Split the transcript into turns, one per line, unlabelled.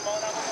I'm on, I'm on.